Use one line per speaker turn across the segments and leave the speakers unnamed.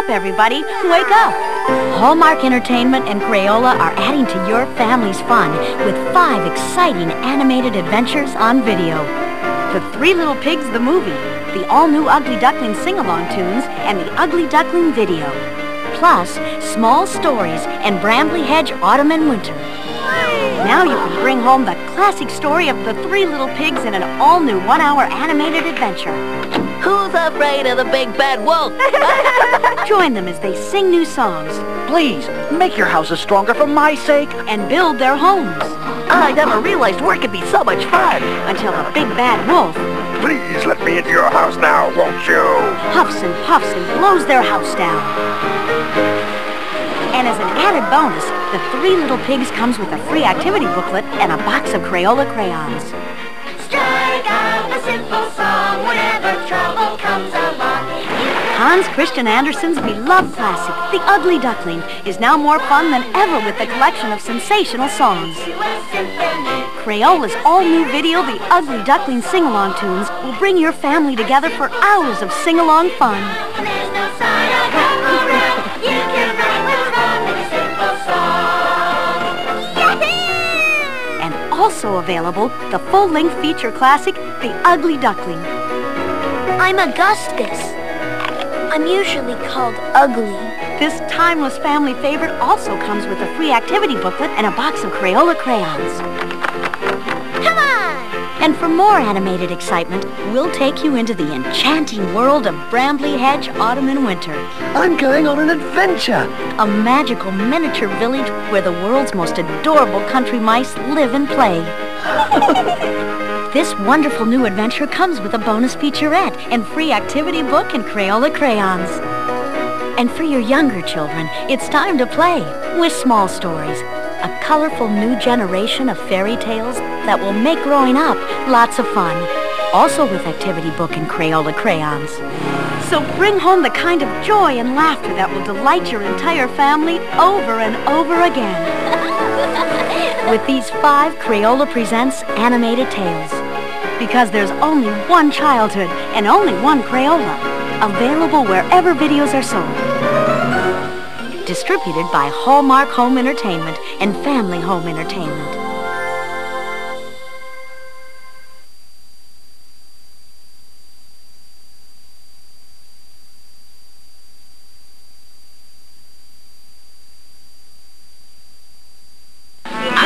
up, everybody. Wake up. Hallmark Entertainment and Crayola are adding to your family's fun with five exciting animated adventures on video. The Three Little Pigs the movie, the all-new Ugly Duckling sing-along tunes, and the Ugly Duckling video. Plus, small stories and Brambly Hedge Autumn and Winter. Now you can bring home the classic story of the Three Little Pigs in an all-new one-hour animated adventure.
Who's afraid of the big bad wolf?
Join them as they sing new songs
Please, make your houses stronger for my sake.
and build their homes
I never realized work could be so much fun.
until the big bad wolf
Please let me into your house now, won't you?
Huffs and puffs and blows their house down. And as an added bonus, the Three Little Pigs comes with a free activity booklet and a box of Crayola crayons.
Strike out a simple song whenever trouble comes along.
Hans Christian Andersen's beloved classic, The Ugly Duckling, is now more fun than ever with the collection of sensational songs.
To a symphony.
Crayola's all-new video, The Ugly Duckling Sing-Along Tunes, will bring your family together for hours of sing-along fun.
There's no sign of help around. You can write what's wrong with a simple song. Yahoo!
And also available, the full-length feature classic, The Ugly Duckling.
I'm Augustus. I'm usually called Ugly.
This timeless family favorite also comes with a free activity booklet and a box of Crayola crayons. And for more animated excitement, we'll take you into the enchanting world of Brambly Hedge Autumn and Winter,
I'm going on an adventure.
a magical miniature village where the world's most adorable country mice live and play. this wonderful new adventure comes with a bonus featurette and free activity book and Crayola crayons. And for your younger children, it's time to play with small stories. A colorful new generation of fairy tales that will make growing up lots of fun. Also with activity book and Crayola crayons. So bring home the kind of joy and laughter that will delight your entire family over and over again. With these five Crayola Presents animated tales. Because there's only one childhood and only one Crayola. Available wherever videos are sold. Distributed by Hallmark Home Entertainment and Family Home Entertainment.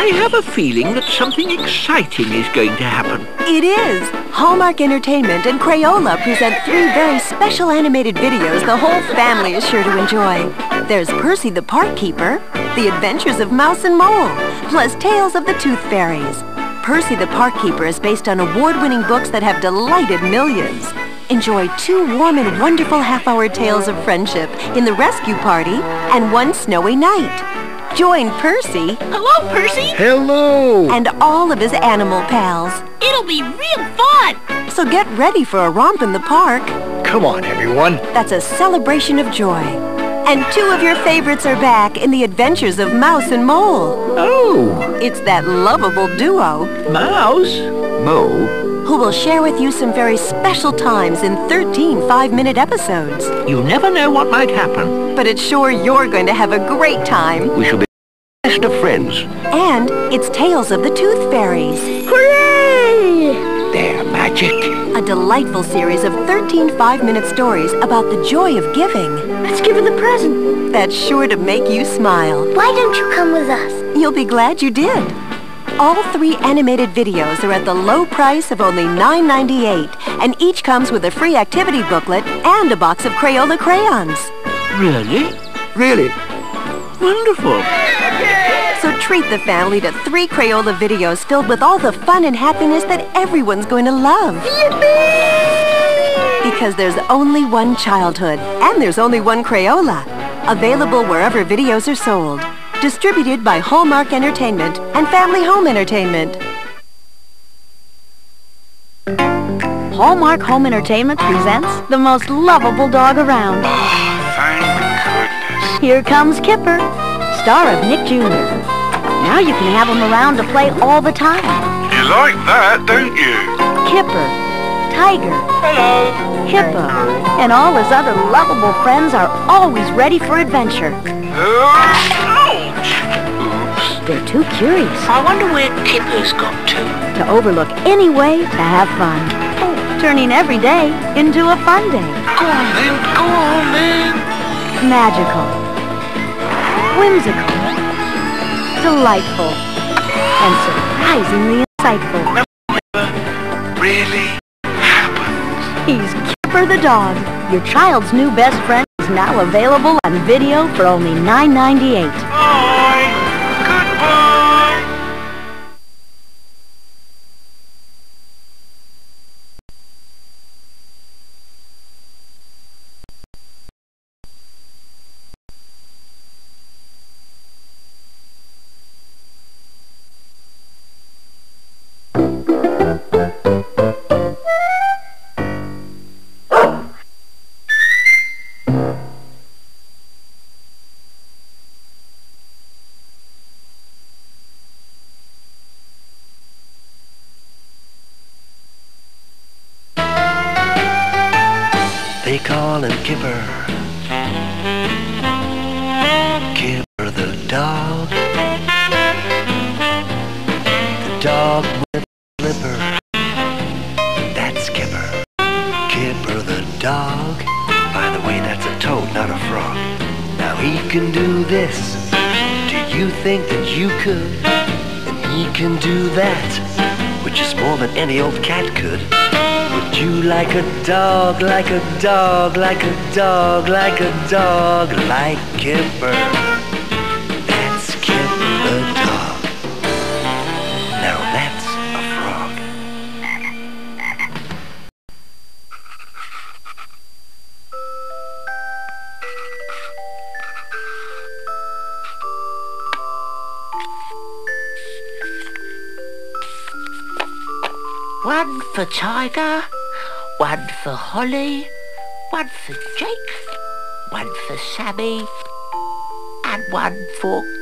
I have a feeling that something exciting is going to happen.
It is! Hallmark Entertainment and Crayola present three very special animated videos the whole family is sure to enjoy. There's Percy the Park Keeper, The Adventures of Mouse and Mole, plus Tales of the Tooth Fairies. Percy the Park Keeper is based on award-winning books that have delighted millions. Enjoy two warm and wonderful half-hour tales of friendship in The Rescue Party and One Snowy Night. Join Percy
Hello, Percy.
Hello.
and all of his animal pals.
It'll be real fun.
So get ready for a romp in the park.
Come on, everyone.
That's a celebration of joy. And two of your favorites are back in the adventures of Mouse and Mole.
Oh,
It's that lovable duo
Mouse? Mole?
who will share with you some very special times in 13 five-minute episodes.
You never know what might happen.
But it's sure you're going to have a great time.
We shall be best of friends.
And it's Tales of the Tooth Fairies, Hooray!
They're magic.
a delightful series of 13 five-minute stories about the joy of giving.
Let's give her the present.
That's sure to make you smile.
Why don't you come with us?
You'll be glad you did. All three animated videos are at the low price of only $9.98, and each comes with a free activity booklet and a box of Crayola crayons.
Really? Really? Wonderful.
So treat the family to three Crayola videos filled with all the fun and happiness that everyone's going to love. Yippee! Because there's only one childhood, and there's only one Crayola. Available wherever videos are sold. Distributed by Hallmark Entertainment and Family Home Entertainment.
Hallmark Home Entertainment presents the most lovable dog around.
Oh, thank goodness.
Here comes Kipper, star of Nick Jr. Now you can have them around to play all the time.
You like that, don't you?
Kipper, Tiger, Hello. Hippo, and all his other lovable friends are always ready for adventure.
Ouch! Oops.
They're too curious
I wonder where Kipper's got to.
to overlook any way to have fun, turning every day into a fun day.
Go on then, go on then.
Magical, whimsical, delightful, and surprisingly insightful.
Really happens.
He's Kipper the dog. Your child's new best friend is now available on video for only $9.98.
Bye.
Call him Kipper. Kipper the dog. The dog with the slipper. That's Kipper. Kipper the dog. By the way, that's a toad, not a frog. Now he can do this. Do you think that you could? And he can do that, which is more than any old cat could. Would you like a dog, like a dog, like a dog, like a dog, like Kipper? That's Kipper the dog. Now that's a frog.
One for Tiger, one for Holly, one for Jake, one for Sammy, and one for.